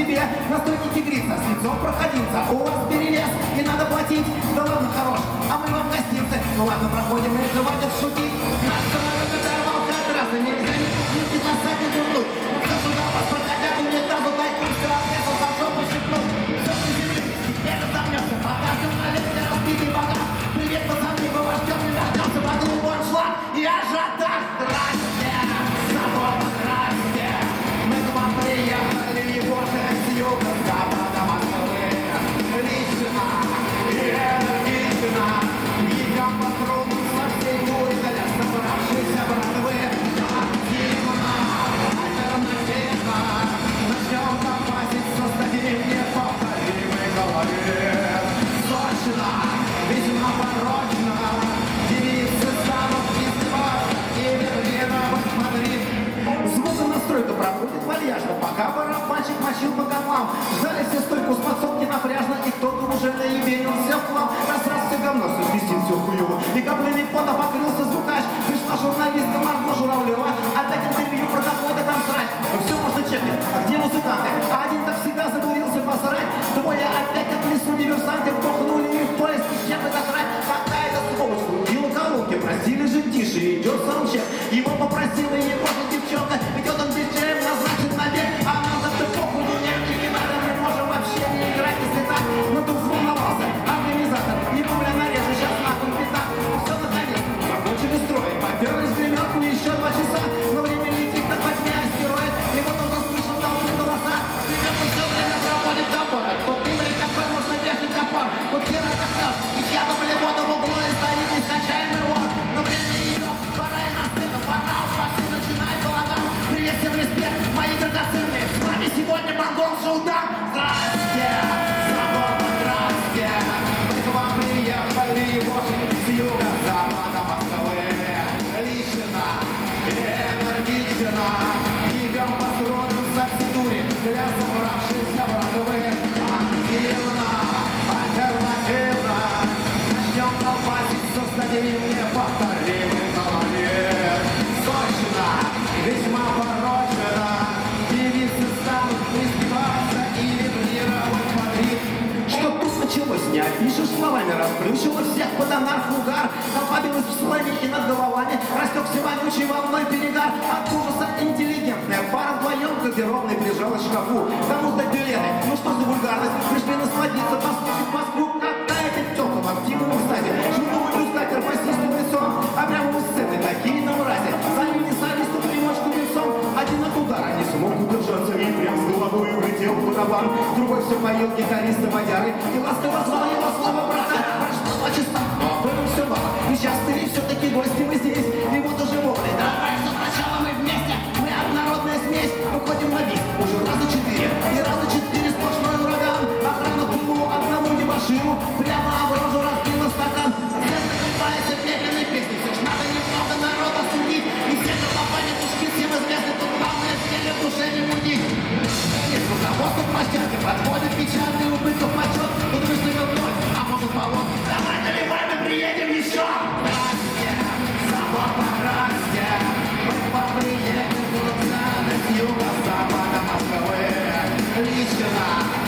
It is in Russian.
себе настройки тигрица, с лицом проходимся. У вас перелез, и надо платить. Да ладно, хорош, а мы вам гостинцы. Ну ладно, проходим, и хватит шутить. тащил по домам. Ждали все стойку с напряжно, и кто-то уже наебенился в хлам. Раз-раз все говно, все вместим, все хуево. И каплями пота покрылся звукач. Пришла журналистка Марго Журавлева, отдать интервью про доходы там срач. И ну все можно чекать, а где музыканты? А один так всегда заговорился посрать, двое опять от лесу не Мучила всех под анархугар Толпа билась в слэме и над головами Растекся вонючий волной перегар. От ужаса интеллигентная пара вдвоем Газированной прижалась к шкафу. Кому сдать билеты? Ну что за вульгарность? Пришли насладиться, послушать Москву Какая ты тёпла, активно в стаде Шумного люстатер, фасистым лицом А прямо у сцены такие на мразе Сами не сами, что примочку лицом. Один от удара не смог удержаться И прям с головой улетел в барабан Другой все поет гитариста водяры И ласково звал его слово брат два часа. Проголосовали. И счастливы все-таки гости Bye.